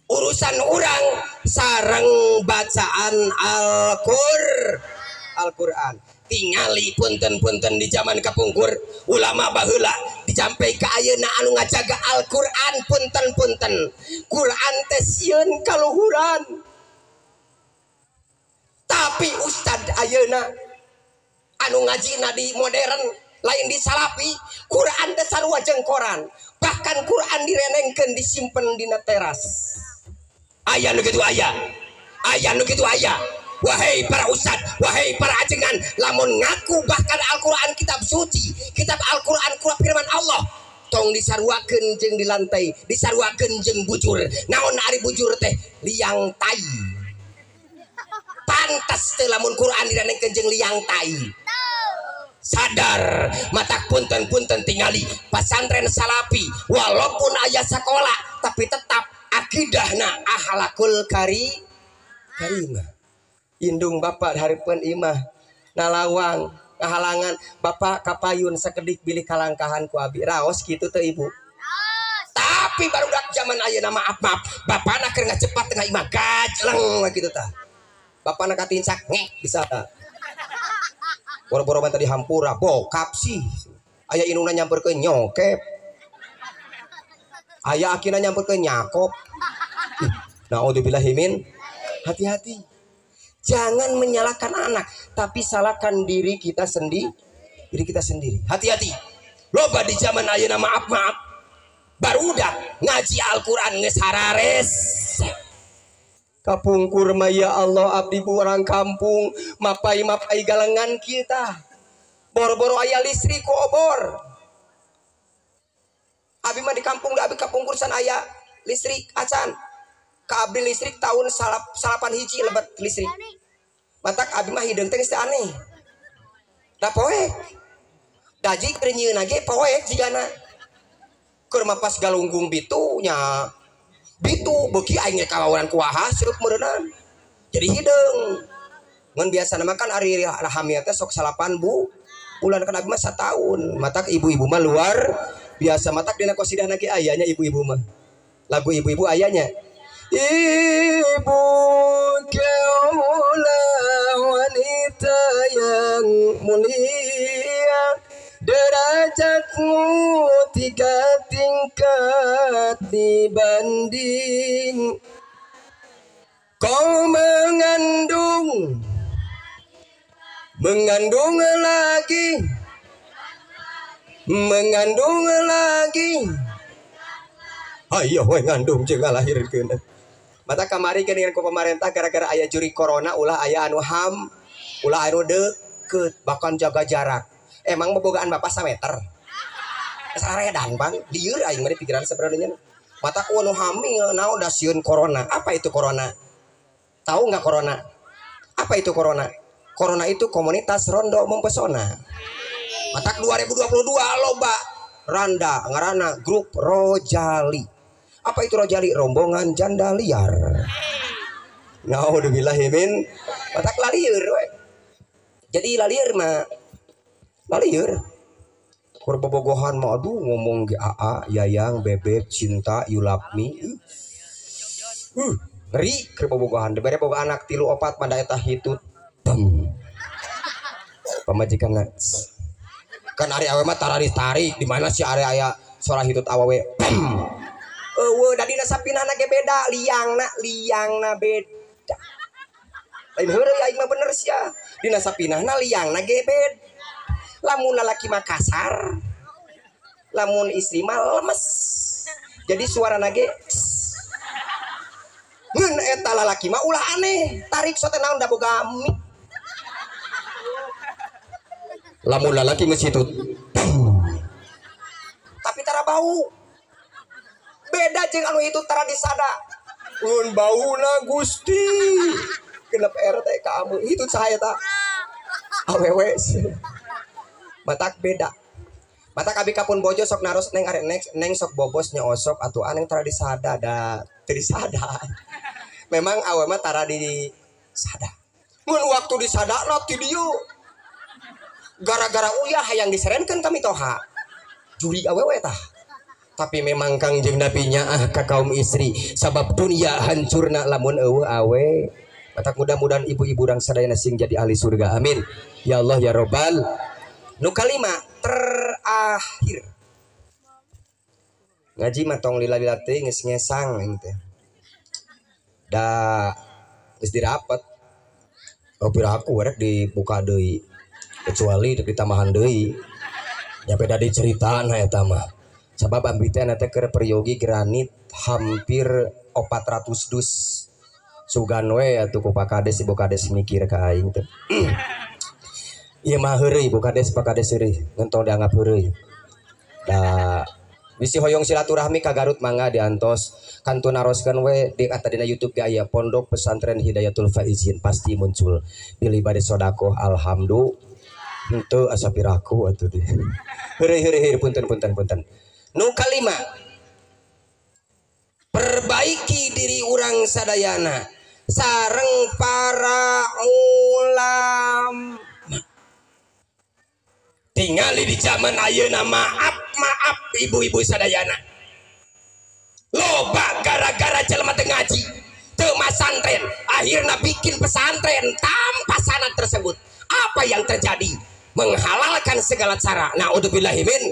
urusan orang sarang bacaan Al-Qur. Al-Quran. Tingali punten-punten di zaman kapungkur ulama bahula dicampai ke ayeuna anu ngajaga Al-Quran punten-punten. Quran tesieun kaluhuran. Tapi Ustad ayeuna anu ngaji di modern lain di salapi Quran dasar wajeng koran bahkan Quran direnengkeun disimpen di teras ayah nu gitu ayah. Ayah nu gitu ayah. Wahai para ustad wahai para ajengan lamun ngaku bahkan Al-Quran kitab suci kitab Al-Quran kurang firman Allah tong disarwakeun jeung di lantai disarwakeun jeung bujur. Naon ari bujur teh? Liang tai. Pantas teh lamun Quran direnengkeun jeung liang tai. Sadar mata punten punten tingali pasantren salapi walaupun ayah sekolah tapi tetap akidahna ahlakul kari karimah. Indung bapak haripun imah. Nalawang ngahalangan bapak kapayun sekedik bilih kalangkahan ku abi. Raos gitu tuh ibu. Tapi baru dak zaman ayeuna maaf maaf bapak nak keur cepat tengah imah. Gajleng gitu tah bapak nak katincak ngek bisa tak boro-boro tadi hampura bokap sih. Ayah inuna nyamper ke nyokep. Ayah akina nyamper ke nyakop nah himin hati-hati. Jangan menyalahkan anak tapi salahkan diri kita sendiri diri kita sendiri. Hati-hati. Loba di zaman ayeuna maaf maaf. Baru udah ngaji Al-Quran ngesarares kapungkur ya Allah abdi orang kampung mapai mapai galengan kita. Boro-boro ayah listrik obor. Abi mah di kampung abi kapungkursan ayah listrik acan ka abdi listrik tahun salap, salapan hiji lebat listrik. Matak abi mah hideung teh aneh. Da poek daji kerenyeun ge poek jigana. Keur pas galunggung bitunya bitu beki aing kawawan kuaha sirup meureunana. Jadi hideung ngan biasa nama kan ari hamil teh sok salapan bu. Bulan kan abi mah tahun matak ibu-ibu mah luar biasa. Matak dina kosidah ge ayahnya ibu-ibu mah. Lagu ibu-ibu ayahnya ibu kaulah wanita yang mulia. Derajatmu tiga tingkat dibanding. Kau mengandung mengandung lagi. Mengandung lagi. Ayo we ngandung jeung ngalahirkeun mata kamari geuningan ku pemerintah gara-gara aya juri corona ulah aya anu ham ulah anu deket bahkan jaga jarak. Emang bobogaan bapak sameter saredan bang. Dieur aing mah di pikiran sebenarnya mata ku anu hamil naon da sieun corona. Apa itu corona? Tahu nggak corona? Apa itu corona? Corona itu komunitas rondo mempesona. Matak 2022 loba Randa ngarana grup Rojali. Apa itu Rojali? Rombongan janda liar. Nauzubillahi min matak lalieur we. Jadi lalieur mah lalieur. Kur bobogohan mah aduh ngomong ge AA, Yayang, Bebek, Cinta, Yulapmi. Uh, ngeri keur bobogohan. Dibere boga anak tilu opat pada eta hitut. Bam. Pamajikan kan ari awe mah tara ditarik di mana si ari aya suara hitut awewe eueuh da dina sapinahna ge beda. Liangna liangna beda. Lain heureuy aing mah bener sia. Dina sapinahna liangna ge beda. Lamun lalaki mah kasar lamun istri mah lemes. Jadi suara nage ngeun eta lalaki mah ulah aneh. Tarik sote naon da boga mic lamun lalaki hitut tapi tara bau beda jeung anu itu tara disada un bauna Gusti. Genep RT kamu itu saya tak awewe. Matak beda. Matak abi kapun bojo sok naros neng arek neng, neng sok bobos osok atuh aneng tara disada da teu disada memang awe tara di sada. Mun waktu disada no ti gara-gara uyah yang diserenkan kami toha. Juri awewe tah tapi memang kang jeng nabinya ah ka kaum istri. Sabab dunia hancurna lamun eueuh awe. Matak mudah-mudahan ibu-ibu dan sadayana sing jadi ahli surga. Amin. Ya Allah ya robbal nu kalima terakhir. Ngaji mah tong lila-lila teh geus ngesang teh. Da geus dirapat oh piraku rek dibuka deui. Kecuali di tambahan deui. Nya beda di cerita nah eta mah sabab abdi teh keur peryogi granit hampir 400 dus. Sugan we atuh ku pakades ibu kades mikir ka aing ieu mah heureuy ibu kades pakades heureuy. Ngentong dianggap heureuy. Da bisi hoyong silaturahmi ka Garut mangga diantos. Kantu naroskeun we di kata dina YouTube ge aya Pondok Pesantren Hidayatul Faizin. Pasti muncul. Pilih bade sodako alhamdulillah itu asa piraku atuh deh. Heureuy heureuy heureuy. Punten punten punten nu kalima perbaiki diri orang sadayana. Sareng para ulama tinggali di zaman ayeuna maaf maaf ibu-ibu sadayana. Loba gara-gara jelema teu ngaji teu masantren akhirnya bikin pesantren tanpa sanad tersebut. Apa yang terjadi? Menghalalkan segala cara. Nah min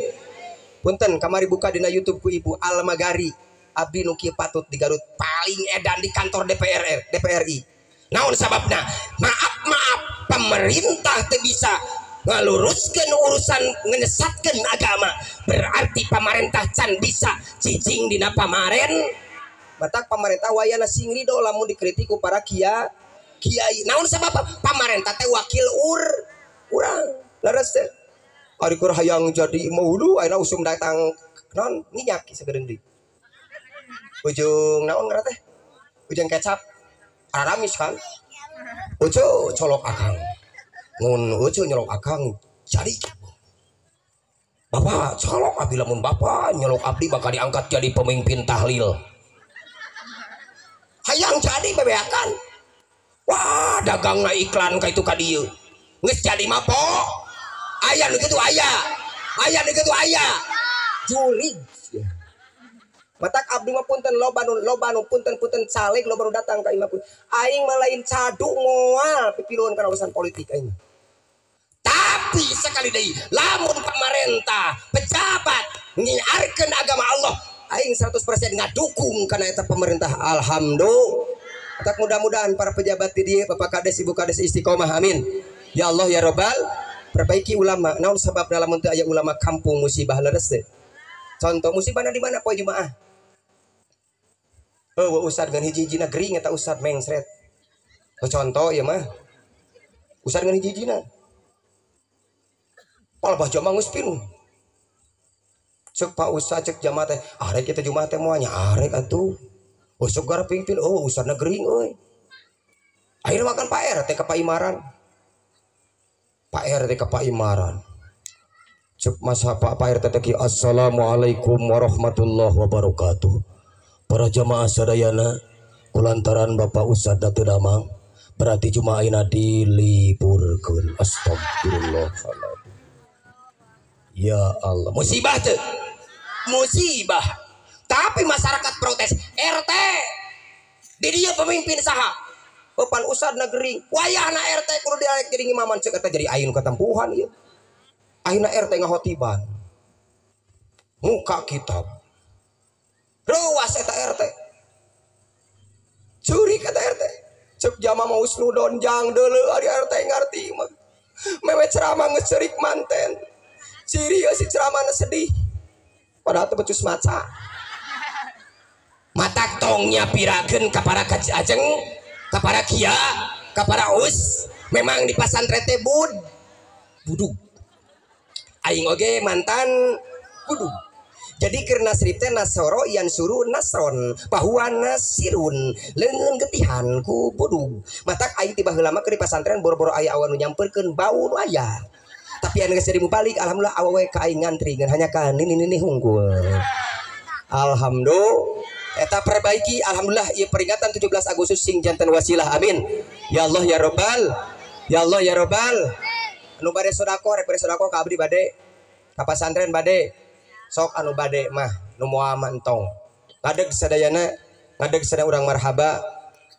punten kamari buka dina YouTube ku ibu Almagari. Abdi Nuki patut di Garut. Paling edan di kantor DPR DPRI naon sababna? Maaf maaf. Pemerintah teu bisa ngaluruskan urusan menyesatkan agama. Berarti pemerintah can bisa cicing dina pamaren. Matak pemerintah wayana singri do lamun dikritiku para kia kiai. Naon sabab? Pemerintah teh wakil ur urang. Laras teh ari keur hayang jadi maulu ayeuna usum datang non minyak segeureun deui ujung naon ngaran teh ujung kecap. Aramis kan? Ucu colok akang. Ngun ucu nyolok akang jadi Bapak colok abdi lamun bapak nyolok abdi bakal diangkat jadi pemimpin tahlil. Hayang jadi bebeakan. Wah dagang na iklan kayak itu kadieu nges jadi mapo ayah nu gitu ayah. Ayah nu gitu ayah. Jurig matak abdi mah punten loba nu loba nu punten punten caleg loba nu datang ka imah pun aing mah lain cadu moal pipiluan kana urusan politik aing tapi sekali deui lamun pemerintah pejabat nyiarkeun agama Allah aing 100% ngadukung karena eta pemerintah. Alhamdulillah. Tak mudah-mudahan para pejabat di dia Bapak Kades Ibu Kades istiqomah amin. Ya Allah ya Robbal perbaiki ulama naon sebab dalam untuk ayat ulama kampung musibah leres contoh musibah di mana poe jumaah Eh, wa ustad ngan hiji-hijina gering eta ustad mengsret. Oh, contoh ya mah. Ustad ngan hiji-hijina. Pal bah jamaah geus pinuh. Cek Pak Ustad cek jamaah teh, arek kita jumaah teh moalnya arek atuh. Oh, sok gara pingpin, oh ustad gering euy. Akhirnya makan Pak RT ke Pak Imaran. Pak RT ke Pak Imaran. Cek masa Pak Pak RT teh Assalamualaikum warahmatullahi wabarakatuh. Para jamaah sadayana kulantaran Bapak Ustad Datu Damang berarti cuma aina diliburkeun. Astagfirullahaladzim. Ya Allah, musibah tuh. Musibah. Tapi masyarakat protes. RT. Di dia pemimpin saha? Papan Ustad negeri. Wayahna RT kudu dialek jadi imaman cek eta jadi ayin ketempuhan ieu. Akhirnya RT ngahotiban. Muka kitab. Ruas eta RT. Curi kata RT. Cek jama mau snudon jang dulu ari RT ngarti mah. Mewe ceramah ngecerik manten. Ciri si ceramah sedih. Padahal teu becus maca. Mata tongnya pirakeun kapara ajeng, kapara kia, kapara us. Memang di pasantren teh bud. Budu. Aing oge mantan budu. Jadi karena serip teh nasoro yang suruh nasron bahwa nasirun lengan getihan ku bodoh mata aing tiba lama ke pesantren boro-boro ayah awan nyamperkeun bau nu tapi anu geus jadi balik alhamdulillah awewe ka ngantri ngan hanya kan ini ini hunggul alhamdulillah eta perbaiki alhamdulillah ieu peringatan 17 Agustus sing jantan wasilah amin. Ya Allah ya robbal. Ya Allah ya robbal. Anu bade sodako rek bade sodako ka abdi bade. Ka pesantren bade. Sok anu bade mah nu moal mantong. Ngadeg sadayana ngadeg sadaya urang marhaba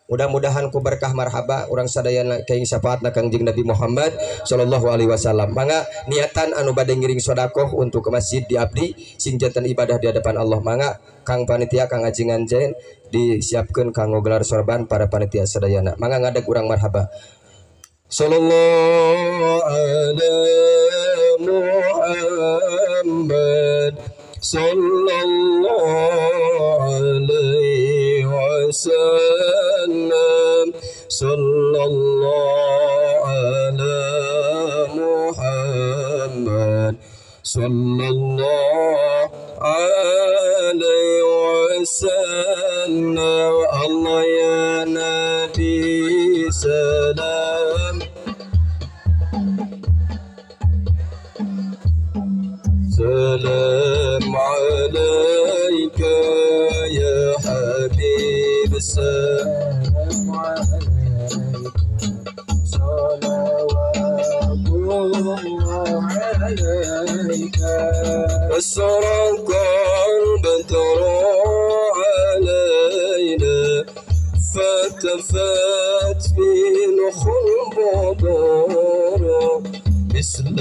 mudah-mudahan ku berkah marhaba urang sadayana kaing syafaatna Kangjeng Nabi Muhammad sallallahu alaihi wasallam. Mangga niatan anu bade ngiring sedekah untuk ke masjid di abdi sing ibadah di hadapan Allah. Mangga Kang panitia Kang Aji Nganjen disiapkeun kanggo gelar sorban para panitia sadayana. Mangga ngadeg urang marhaba. Sallallahu alaihi Muhammad sallallahu alaihi وسلم صلى الله على محمد صلى الله عليه وسلم الله يا نبي سلام سلام عليك يا حبيب السلام. عليك صلوات الله عليك أسرق البدر علينا فتفات منه البدر مثل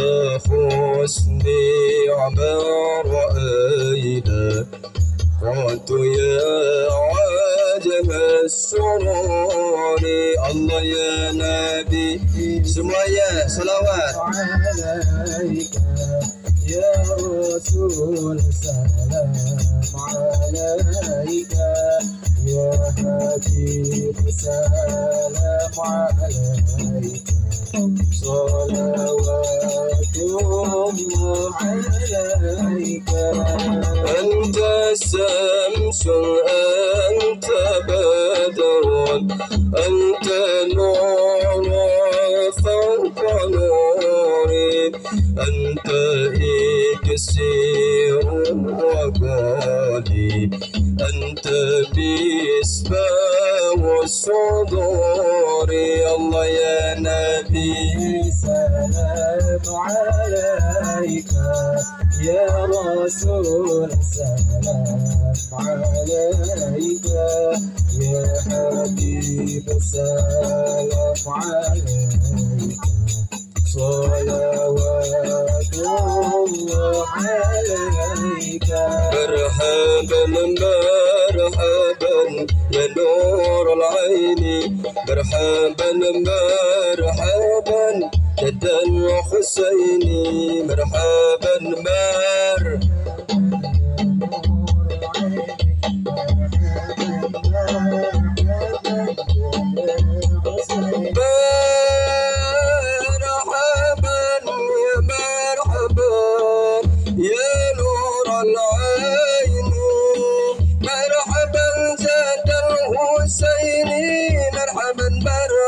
حسني عما رأينا قلت يا عجب السرور الله يا نبي سمية صلوات. عليك يا رسول سلام عليك يا حبيب سلام عليك. صلوات الله عليك. أنت شمس أنت بدر أنت نور فوق نور. أنت إكسير وقالي أنت بإسباب الصدور الله يا نبي سلام عليك. يا رسول سلام عليك. يا حبيب سلام عليك. صلوات الله عليك. مرحبا مرحبا يا نور العين. مرحبا مرحبا جدا وحسيني مرحبا مر. Bye.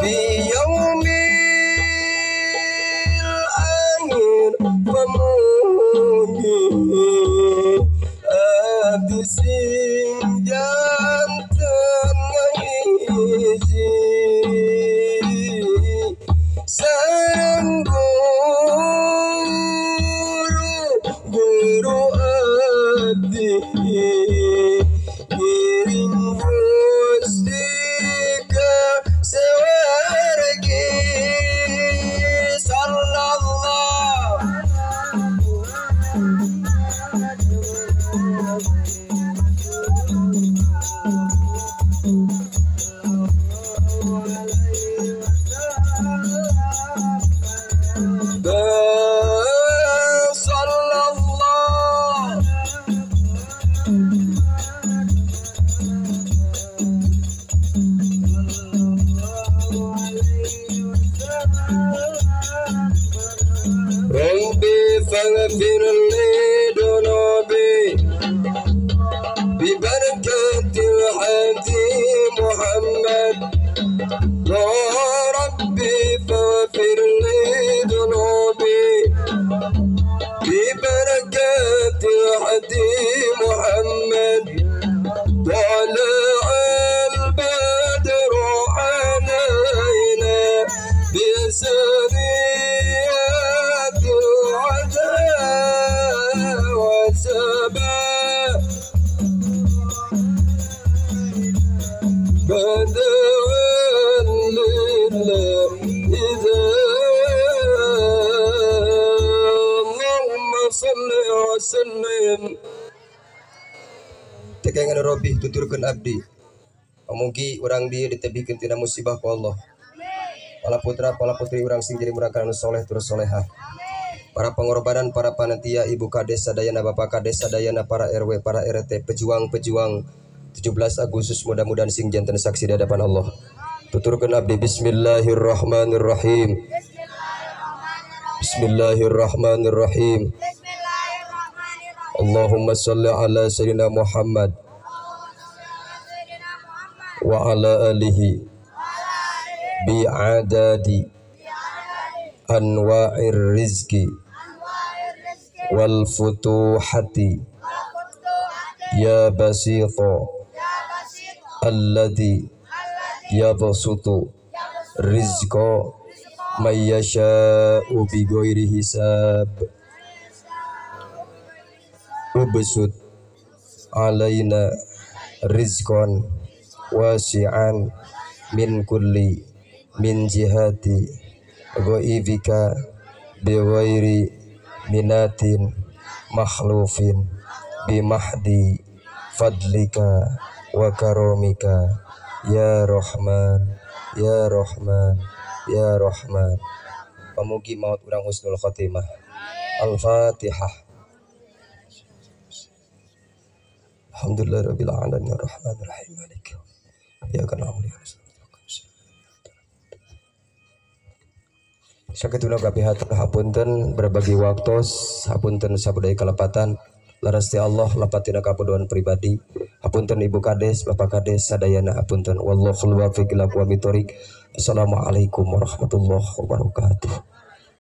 في يوم الآخر فموجي tekangan Robi tuturkan abdi. Mugi orang dia ditebikan tina musibah ku Allah. Pala putra, pala putri orang sing jadi murah karena soleh terus soleha. Para pengorbanan, para panitia, ibu kades sadayana, bapak kades sadayana, para RW, para RT, pejuang-pejuang. 17 Agustus mudah-mudahan sing jantan saksi di hadapan Allah. Tuturkan abdi Bismillahirrahmanirrahim. Bismillahirrahmanirrahim Allahumma salli ala Sayyidina Muhammad wa ala alihi bi'adadi anwa'ir rizki wal futuhati ya basito alladhi yabsutu rizqa man yasha'u bi ghairi hisab ubsut alaina rizqan wasi'an min kulli min jihati ghaibika bi ghairi minatin makhlufin bi mahdi fadlika wa karomika ya rahman ya rahman ya rahman. Pemugi maut urang husnul khotimah al-fatihah Alhamdulillah Rabbil Alamin Ar-Rahman Ar-Rahim Malik Ya kana Sakituna kapihatur hapunten berbagi waktu hapunten sabudaya kalepatan larasti Allah lapatina kapuduan pribadi. Hapunten ibu kades bapak kades sadayana hapunten. Wallahul wafiq ila aqwamit. Assalamualaikum warahmatullahi wabarakatuh